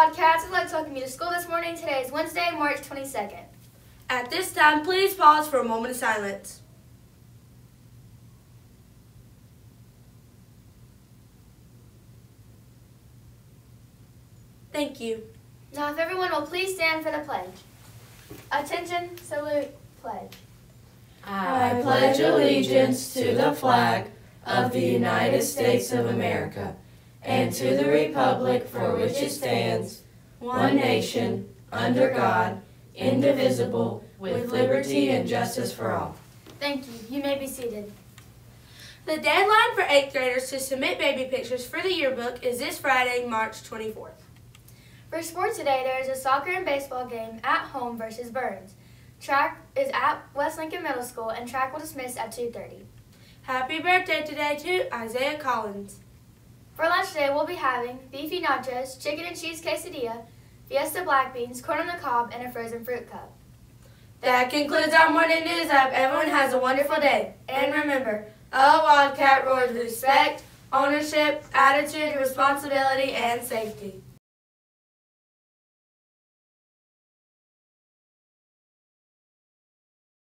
Good morning, I'd like to welcome you to school this morning. Today is Wednesday, March 22nd. At this time, please pause for a moment of silence. Thank you. Now, if everyone will please stand for the pledge. Attention, salute, pledge. I pledge allegiance to the flag of the United States of America and to the republic for which it stands, one nation, under God, indivisible, with liberty and justice for all. Thank you. You may be seated. The deadline for 8th graders to submit baby pictures for the yearbook is this Friday, March 24th. For sports today, there is a soccer and baseball game at home versus Burns. Track is at West Lincoln Middle School, and track will dismiss at 2.30. Happy birthday today to Isaiah Collins. For lunch today, we'll be having beefy nachos, chicken and cheese quesadilla, fiesta black beans, corn on the cob, and a frozen fruit cup. That concludes our morning news. Hope everyone has a wonderful day. And remember, a Wildcat roars respect, ownership, attitude, responsibility, and safety.